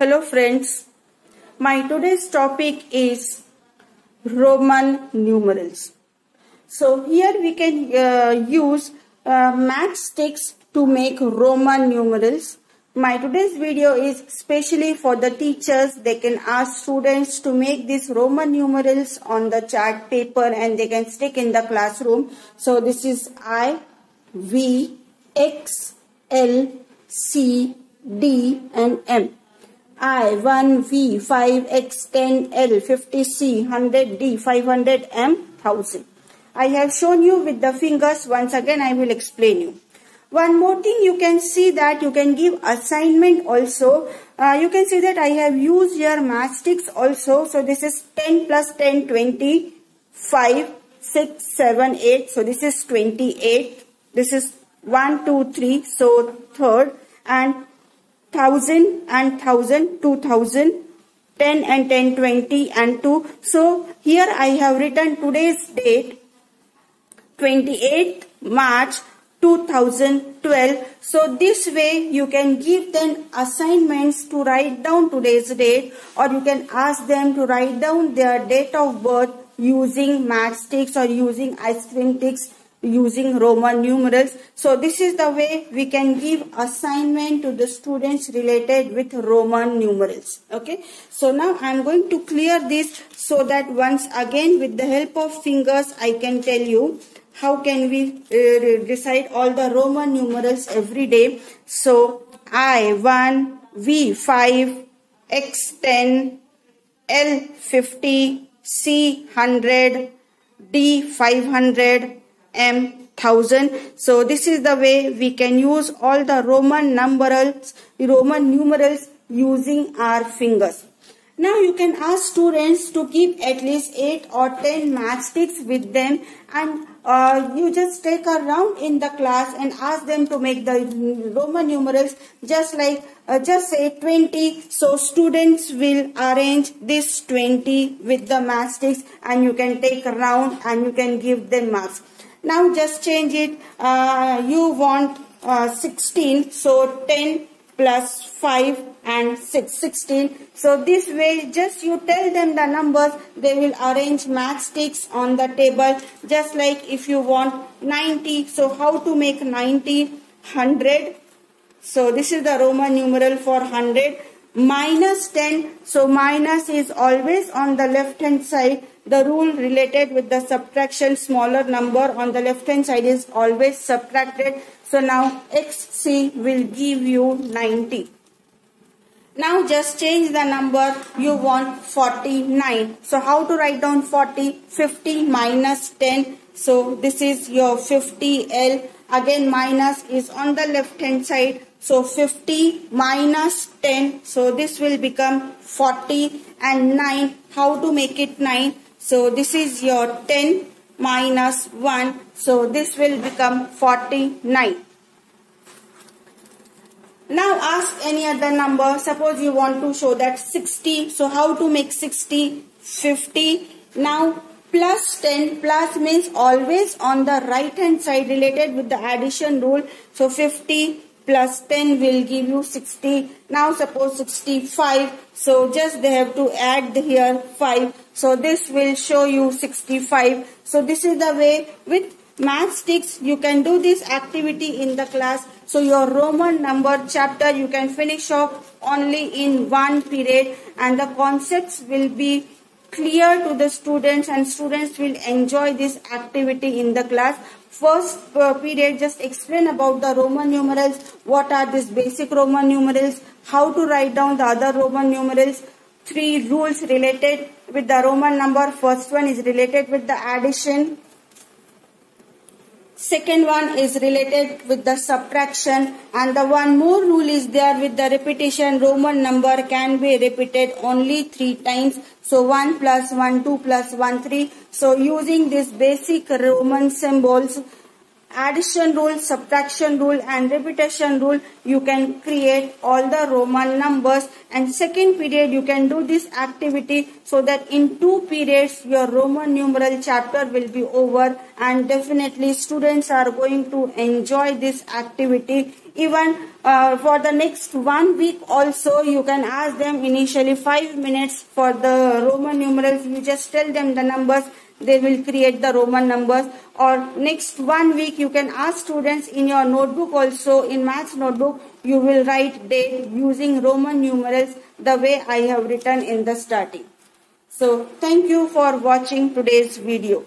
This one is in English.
Hello friends, my today's topic is Roman numerals. So here we can uh, use uh, matchsticks to make Roman numerals. My today's video is specially for the teachers. They can ask students to make these Roman numerals on the chart paper and they can stick in the classroom. So this is I, V, X, L, C, D and M. I, 1, V, 5, X, 10, L, 50, C, 100, D, 500, M, 1000. I have shown you with the fingers. Once again, I will explain you. One more thing, you can see that you can give assignment also. Uh, you can see that I have used your matchsticks also. So this is 10 plus 10, 20, 5, 6, 7, 8. So this is 28. This is 1, 2, 3. So third and 1000 and thousand, two thousand, ten and ten, twenty and 10, 20 and 2. So here I have written today's date 28th March 2012. So this way you can give them assignments to write down today's date or you can ask them to write down their date of birth using matchsticks or using ice cream sticks using Roman numerals. So this is the way we can give assignment to the students related with Roman numerals. Okay. So now I am going to clear this so that once again with the help of fingers I can tell you how can we uh, decide all the Roman numerals every day. So I1, V5, X10, L50, C100, D500, M1000. So this is the way we can use all the Roman numerals, Roman numerals using our fingers. Now you can ask students to keep at least 8 or 10 matchsticks with them and uh, you just take a round in the class and ask them to make the Roman numerals just like uh, just say 20 so students will arrange this 20 with the matchsticks and you can take a round and you can give them marks. Now just change it uh, you want uh, 16 so 10 plus 5 and 6, 16. So this way just you tell them the numbers, they will arrange matchsticks on the table just like if you want 90. So how to make 90? 100. So this is the Roman numeral for 100. Minus 10. So minus is always on the left hand side. The rule related with the subtraction smaller number on the left hand side is always subtracted. So now XC will give you 90. Now just change the number you want 49. So how to write down 40? 50 minus 10. So this is your 50L. Again minus is on the left hand side. So 50 minus 10. So this will become 40 and 9. How to make it 9? So this is your 10 minus 1. So this will become 49. Now ask any other number. Suppose you want to show that 60. So how to make 60? 50. Now plus 10 plus means always on the right hand side related with the addition rule. So 50 plus 10 will give you 60. Now suppose 65. So just they have to add here 5. So this will show you 65. So this is the way with math sticks you can do this activity in the class. So your Roman number chapter you can finish off only in one period and the concepts will be clear to the students and students will enjoy this activity in the class. First uh, period just explain about the Roman numerals, what are these basic Roman numerals, how to write down the other Roman numerals, three rules related with the Roman number. First one is related with the addition, Second one is related with the subtraction and the one more rule is there with the repetition. Roman number can be repeated only three times. So 1 plus 1, 2 plus 1, 3. So using these basic Roman symbols, addition rule, subtraction rule and repetition rule, you can create all the Roman numbers. And second period, you can do this activity so that in two periods, your Roman numeral chapter will be over. And definitely students are going to enjoy this activity even uh, for the next one week also you can ask them initially five minutes for the Roman numerals you just tell them the numbers they will create the Roman numbers or next one week you can ask students in your notebook also in maths notebook you will write date using Roman numerals the way I have written in the starting. So thank you for watching today's video.